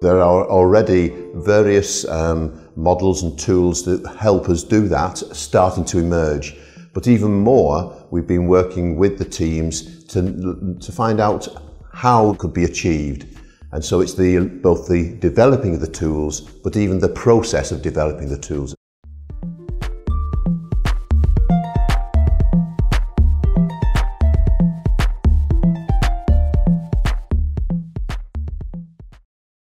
There are already various um, models and tools that help us do that starting to emerge. But even more, we've been working with the teams to, to find out how it could be achieved. And so it's the, both the developing of the tools, but even the process of developing the tools.